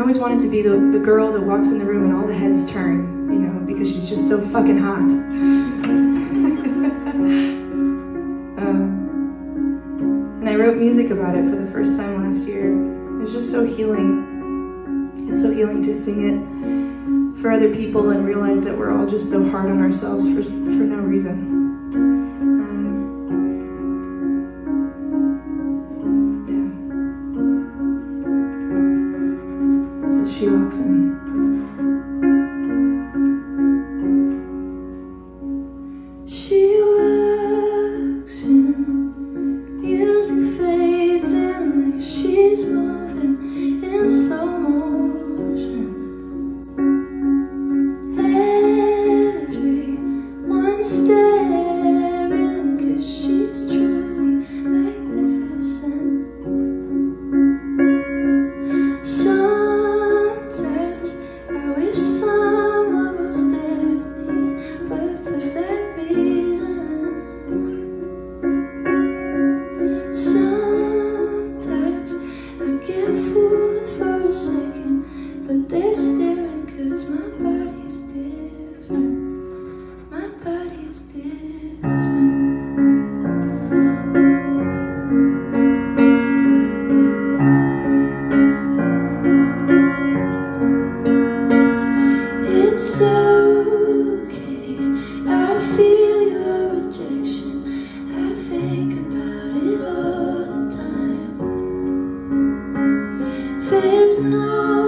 I always wanted to be the, the girl that walks in the room and all the heads turn, you know, because she's just so fucking hot. um, and I wrote music about it for the first time last year. It was just so healing. It's so healing to sing it for other people and realize that we're all just so hard on ourselves for, for no reason. thank you There's no